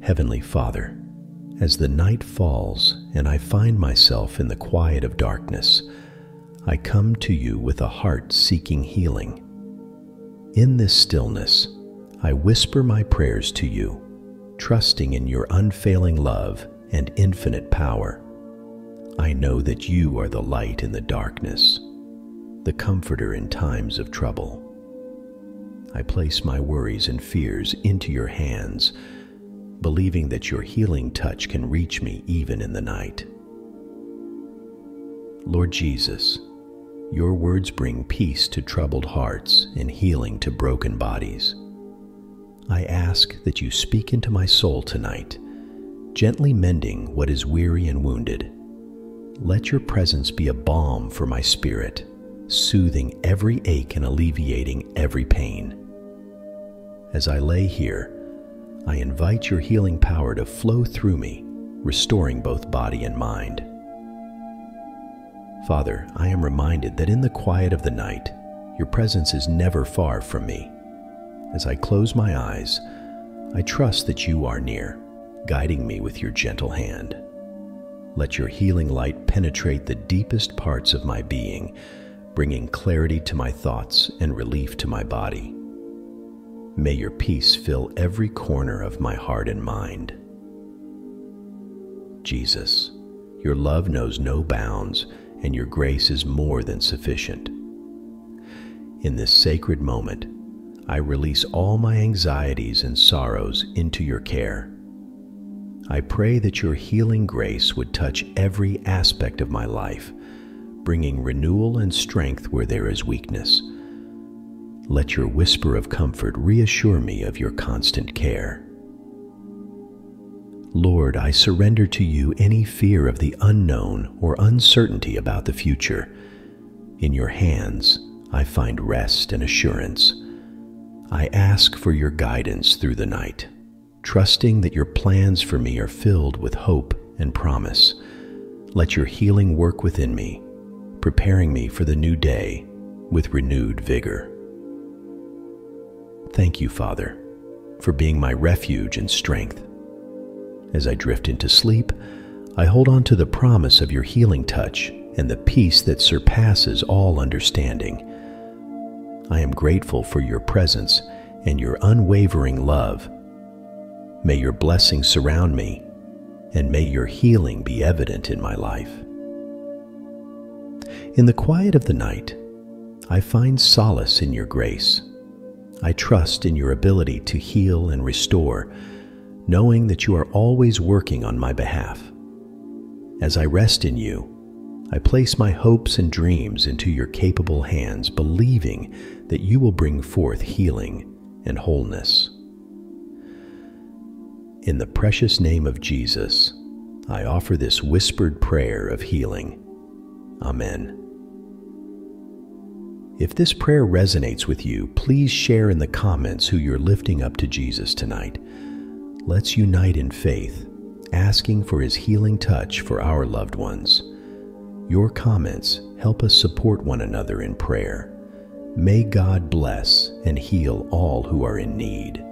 Heavenly Father, as the night falls and I find myself in the quiet of darkness, I come to you with a heart seeking healing. In this stillness, I whisper my prayers to you, trusting in your unfailing love and infinite power. I know that you are the light in the darkness, the comforter in times of trouble. I place my worries and fears into your hands, believing that your healing touch can reach me even in the night. Lord Jesus, your words bring peace to troubled hearts and healing to broken bodies. I ask that you speak into my soul tonight, gently mending what is weary and wounded. Let your presence be a balm for my spirit, soothing every ache and alleviating every pain. As I lay here, I invite your healing power to flow through me, restoring both body and mind. Father, I am reminded that in the quiet of the night, your presence is never far from me. As I close my eyes, I trust that you are near, guiding me with your gentle hand. Let your healing light penetrate the deepest parts of my being, bringing clarity to my thoughts and relief to my body. May your peace fill every corner of my heart and mind. Jesus, your love knows no bounds and your grace is more than sufficient. In this sacred moment, I release all my anxieties and sorrows into your care. I pray that your healing grace would touch every aspect of my life, bringing renewal and strength where there is weakness. Let your whisper of comfort reassure me of your constant care. Lord, I surrender to you any fear of the unknown or uncertainty about the future. In your hands, I find rest and assurance. I ask for your guidance through the night, trusting that your plans for me are filled with hope and promise. Let your healing work within me, preparing me for the new day with renewed vigor. Thank you, Father, for being my refuge and strength. As I drift into sleep, I hold on to the promise of your healing touch and the peace that surpasses all understanding. I am grateful for your presence and your unwavering love. May your blessings surround me, and may your healing be evident in my life. In the quiet of the night, I find solace in your grace. I trust in your ability to heal and restore knowing that you are always working on my behalf. As I rest in you, I place my hopes and dreams into your capable hands, believing that you will bring forth healing and wholeness. In the precious name of Jesus, I offer this whispered prayer of healing. Amen. If this prayer resonates with you, please share in the comments who you're lifting up to Jesus tonight let's unite in faith, asking for his healing touch for our loved ones. Your comments help us support one another in prayer. May God bless and heal all who are in need.